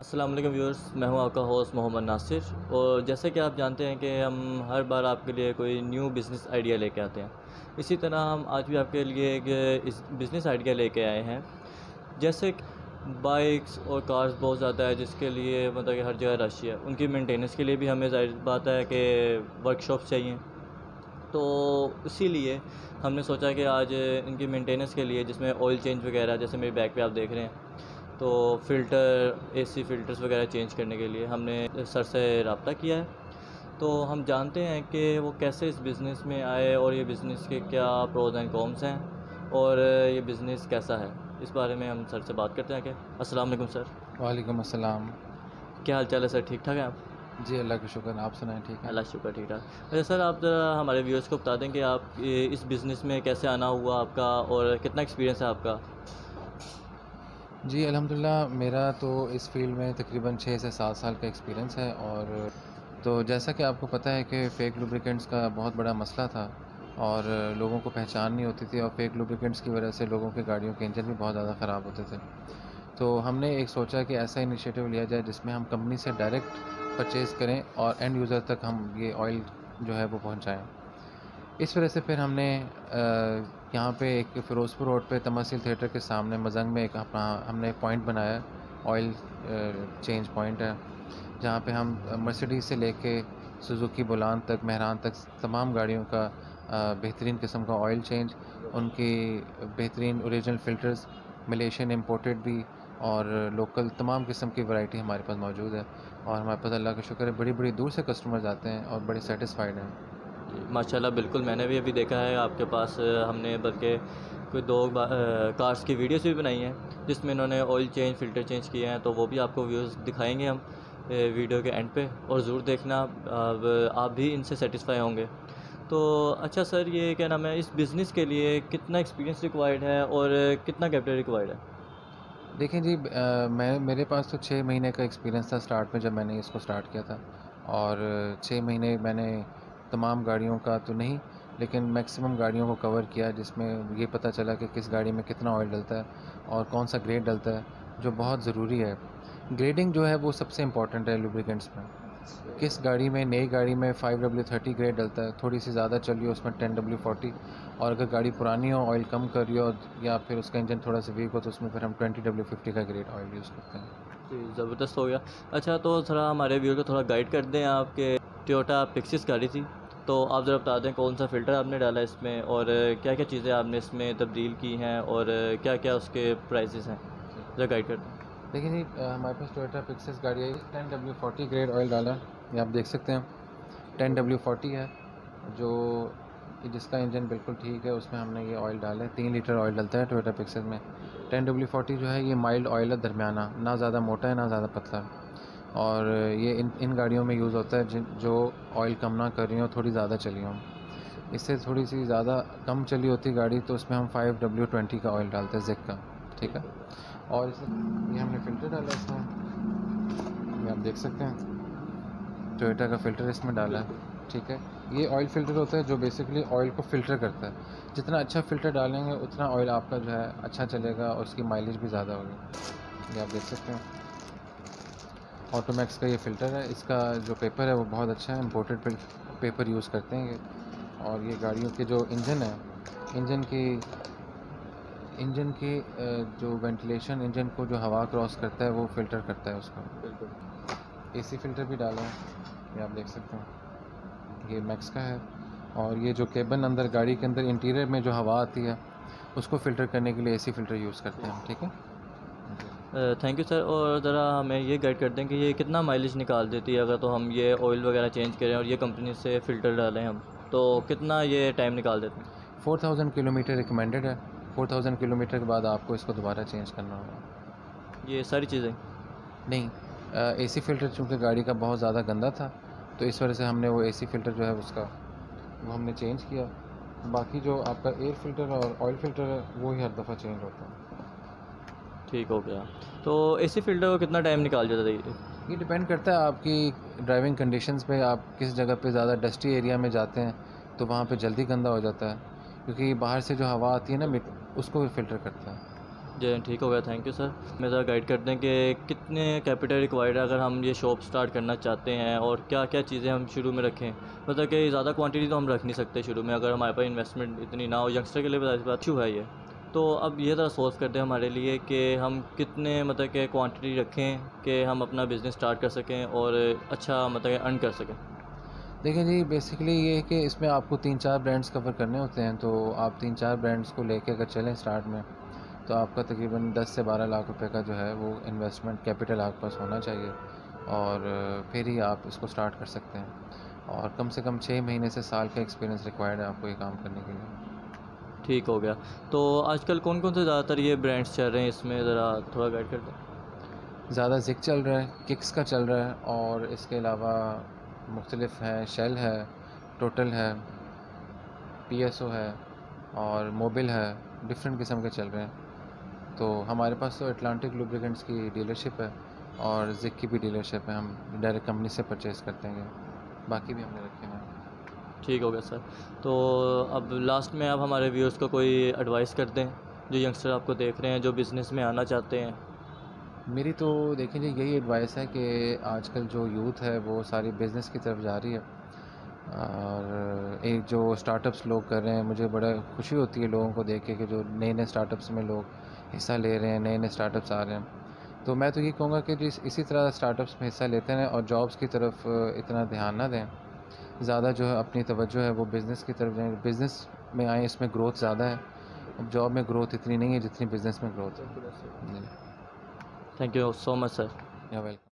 वालेकुम व्यूअर्स मैं हूँ आपका होस्ट मोहम्मद नासिर। और जैसे कि आप जानते हैं कि हम हर बार आपके लिए कोई न्यू बिज़नेस आइडिया लेके आते हैं। इसी तरह हम आज भी आपके लिए एक बिज़नेस आइडिया लेके आए हैं। जैसे बाइक्स और कार्स बहुत ज़्यादा है, जिसके लिए मतलब कि हर जगह रश है। उनकी मेंटेनेंस के लिए भी हमें ज़ाहिर बात है कि वर्कशॉप चाहिए। तो इसीलिए हमने सोचा कि आज इनकी मेंटेनेंस के लिए जिसमें ऑयल चेंज वगैरह, जैसे मेरे बैग पे आप देख रहे हैं तो फ़िल्टर एसी फ़िल्टर्स वगैरह चेंज करने के लिए हमने सर से रबता किया है। तो हम जानते हैं कि वो कैसे इस बिज़नेस में आए और ये बिज़नेस के क्या प्रोज एंड कॉम्स हैं और ये बिज़नेस कैसा है। इस बारे में हम सर से बात करते हैं कि अस्सलाम वालेकुम सर। वालेकुम अस्सलाम। क्या हाल चाल है सर? ठीक ठाक है आप? जी अल्लाह का शुक्र आप सुनाएँ ठीक है? अल्लाह शुक्र ठीक ठाक। अच्छा सर आप ज़रा हमारे व्यूअर्स को बता दें कि आप इस बिज़नेस में कैसे आना हुआ आपका और कितना एक्सपीरियंस है आपका? जी, अल्हम्दुलिल्लाह। मेरा तो इस फ़ील्ड में तकरीबन छः से सात साल का एक्सपीरियंस है और तो जैसा कि आपको पता है कि फ़ेक लुब्रिकेंट्स का बहुत बड़ा मसला था और लोगों को पहचान नहीं होती थी और फेक लुब्रिकेंट्स की वजह से लोगों के गाड़ियों के इंजन भी बहुत ज़्यादा ख़राब होते थे। तो हमने एक सोचा कि ऐसा इनिशिएटिव लिया जाए जिसमें हम कंपनी से डायरेक्ट परचेज़ करें और एंड यूज़र तक हम ये ऑयल जो है वो पहुँचाएँ। इस वजह से फिर हमने यहाँ पे एक फ़िरोज़पुर रोड पे तमसील थिएटर के सामने मजंग में एक अपना हमने पॉइंट बनाया, ऑयल चेंज पॉइंट है, जहाँ पे हम मर्सिडीज़ से लेके सुजुकी, बुलान तक, महरान तक तमाम गाड़ियों का बेहतरीन किस्म का ऑयल चेंज, उनकी बेहतरीन ओरिजिनल फ़िल्टर्स, मलेशियन इम्पोर्टेड भी, और लोकल तमाम किस्म की वैरायटी हमारे पास मौजूद है, और हमारे पास अल्लाह का शुक्र है बड़ी बड़ी दूर से कस्टमर्स आते हैं और बड़े सेटिस्फाइड हैं। माशाल्लाह बिल्कुल मैंने भी अभी देखा है आपके पास हमने बल्कि कोई दो कार्स की वीडियोस भी बनाई हैं जिसमें इन्होंने ऑयल चेंज फ़िल्टर चेंज किए हैं तो वो भी आपको व्यूज़ दिखाएँगे हम वीडियो के एंड पे और ज़रूर देखना आप भी इनसे सेटिस्फाई होंगे। तो अच्छा सर ये क्या नाम है इस बिज़नेस के लिए कितना एक्सपीरियंस रिक्वायर्ड है और कितना कैपिटल रिक्वायर्ड है? देखें जी आ, मैं मेरे पास तो छः महीने का एक्सपीरियंस था स्टार्ट में जब मैंने इसको स्टार्ट किया था और छः महीने मैंने तमाम गाड़ियों का तो नहीं, लेकिन मैक्सिमम गाड़ियों को कवर किया जिसमें ये पता चला कि किस गाड़ी में कितना ऑयल डलता है और कौन सा ग्रेड डलता है, जो बहुत ज़रूरी है। ग्रेडिंग जो है वो सबसे इंपॉर्टेंट है लुब्रिकेंट्स में। किस गाड़ी में, नई गाड़ी में फाइव डब्ल्यू थर्टी ग्रेड डलता है, थोड़ी सी ज़्यादा चल रही हो, उसमें टेन डब्ल्यू फोर्टी और अगर गाड़ी पुरानी हो ऑयल कम कर रही हो या फिर उसका इंजन थोड़ा सा वीक हो तो उसमें फिर हम ट्वेंटी डब्ल्यू फिफ्टी का ग्रेड ऑयल यूज़ करते हैं। ज़बरदस्त हो गया। अच्छा तो थोड़ा हमारे व्यू को थोड़ा गाइड कर दें, आपके टोटा पिक्सिस गाड़ी थी। तो आप ज़रा बता दें कौन सा फ़िल्टर आपने डाला इसमें और क्या क्या चीज़ें आपने इसमें तब्दील की हैं और क्या क्या उसके प्राइसेस हैं? ज़रा गाइड कर देखिए जी हमारे पास टोयोटा पिक्सेस गाड़ी है ten W forty grade oil डाला ये आप देख सकते हैं। टेन डब्ल्यू फोर्टी है, जो जिसका इंजन बिल्कुल ठीक है, उसमें हमने ये ऑयल डाला है, तीन लीटर ऑयल डलता है टोयोटा पिक्सेस में। टेन डब्ल्यू फोर्टी जो है, ये माइल्ड ऑयल है दरमियाना, ना ज़्यादा मोटा है, ना ज़्यादा पतला। और ये इन इन गाड़ियों में यूज़ होता है जिन, जो ऑयल कम ना कर रही हो, थोड़ी ज़्यादा चली हों। इससे थोड़ी सी ज़्यादा कम चली होती गाड़ी तो उसमें हम फाइव डब्ल्यू ट्वेंटी का ऑयल डालते हैं जिक का, ठीक है? और इसे, ये हमने फ़िल्टर डाला इसमें। ये आप देख सकते हैं। टोयोटा का फ़िल्टर इसमें डाला है, ठीक है? ये ऑयल फ़िल्टर होता है जो बेसिकली ऑयल को फ़िल्टर करता है। जितना अच्छा फ़िल्टर डालेंगे, उतना ऑयल आपका जो है अच्छा चलेगा और उसकी माइलेज भी ज़्यादा होगी। ये आप देख सकते हैं। ऑटोमैक्स का ये फ़िल्टर है। इसका जो पेपर है वो बहुत अच्छा है। इम्पोर्टेड पेपर यूज़ करते हैं और ये गाड़ियों के जो इंजन है इंजन की इंजन की जो वेंटिलेशन इंजन को जो हवा क्रॉस करता है वो फ़िल्टर करता है उसको। बिल्कुल। एसी फ़िल्टर भी डाला। है ये आप देख सकते हैं। ये मैक्स का है। और ये जो केबन अंदर गाड़ी के अंदर इंटीरियर में जो हवा आती है उसको फ़िल्टर करने के लिए एसी फ़िल्टर यूज़ करते हैं। ठीक है? थैंक यू सर और ज़रा हमें ये गाइड कर दें कि ये कितना माइलेज निकाल देती है अगर तो हम ये ऑयल वगैरह चेंज करें और ये कंपनी से फ़िल्टर डालें हम। तो कितना ये टाइम निकाल देते हैं? फोर थाउज़ेंड किलोमीटर रिकमेंडेड है। फोर थाउज़ेंड किलोमीटर के बाद आपको इसको दोबारा चेंज करना होगा। ये सारी चीज़ें? नहीं एसी फ़िल्टर चूँकि गाड़ी का बहुत ज़्यादा गंदा था तो इस वजह से हमने वो एसी फ़िल्टर जो है उसका वो हमने चेंज किया। बाकी जो आपका एयर फ़िल्टर और ऑयल फ़िल्टर है वो ही हर दफ़ा चेंज होता है। ठीक हो गया। तो एसी फ़िल्टर को कितना टाइम निकाल जाता है? ये डिपेंड करता है आपकी ड्राइविंग कंडीशंस पे। आप किस जगह पे ज़्यादा डस्टी एरिया में जाते हैं तो वहाँ पे जल्दी गंदा हो जाता है। क्योंकि बाहर से जो हवा आती है ना उसको भी फ़िल्टर करता है। जी ठीक हो गया। थैंक यू सर मेरा गाइड कर दें कि कितने कैपिटल रिक्वायर्ड है अगर हम ये शॉप स्टार्ट करना चाहते हैं और क्या क्या चीज़ें हम शुरू में रखें। मतलब कि ज़्यादा क्वांटिटी तो हम रख नहीं सकते शुरू में अगर हमारे पास इन्वेस्टमेंट इतनी ना हो। यंगस्टर के लिए बात अच्छी है ये। तो अब ये ज़रा सोच करते हैं हमारे लिए कि हम कितने मतलब के क्वांटिटी रखें कि हम अपना बिज़नेस स्टार्ट कर सकें और अच्छा मतलब अर्न कर सकें। देखिए जी बेसिकली ये है कि इसमें आपको तीन चार ब्रांड्स कवर करने होते हैं तो आप तीन चार ब्रांड्स को लेके अगर चलें स्टार्ट में तो आपका तकरीबन 10 से 12 लाख रुपए का जो है वो इन्वेस्टमेंट कैपिटल आपके पास होना चाहिए और फिर ही आप इसको स्टार्ट कर सकते हैं। और कम से कम छः महीने से साल का एक्सपीरियंस रिक्वायर्ड है आपको ये काम करने के लिए। ठीक हो गया। तो आजकल कौन कौन से ज़्यादातर ये ब्रांड्स चल रहे हैं? इसमें ज़रा थोड़ा गाइड कर दें। ज़्यादा जिक चल रहा है किक्स का चल रहा है और इसके अलावा मुख्तलिफ़ हैं शेल है टोटल है पी एस ओ है और मोबिल है डिफरेंट किस्म के चल रहे हैं। तो हमारे पास तो अटलांटिक लुब्रिकेंट्स की डीलरशिप है और जिक की भी डीलरशिप है। हम डायरेक्ट कंपनी से परचेज़ करते हैं। बाकी भी हमने रखे हैं। ठीक हो गया सर। तो अब लास्ट में आप हमारे व्यूअर्स को कोई एडवाइस कर दें, जो यंगस्टर आपको देख रहे हैं, जो बिज़नेस में आना चाहते हैं? मेरी तो देखिए यही एडवाइस है कि आजकल जो यूथ है, वो सारी बिज़नेस की तरफ़ जा रही है। और एक जो स्टार्टअप्स लोग कर रहे हैं, मुझे बड़ा खुशी होती है लोगों को देख के कि जो नए नए स्टार्टअप्स में लोग हिस्सा ले रहे हैं नए नए स्टार्टअप्स आ रहे हैं। तो मैं तो ये कहूँगा कि जिस इसी तरह स्टार्टअप्स में हिस्सा लेते हैं और जॉब्स की तरफ़ इतना ध्यान ना दें। ज़्यादा जो है अपनी तवज्जो है वो बिज़नेस की तरफ़ जाएँ बिज़नेस में आए इसमें ग्रोथ ज़्यादा है। अब जॉब में ग्रोथ इतनी नहीं है जितनी बिज़नेस में ग्रोथ है। Thank you so much sir या वेलकम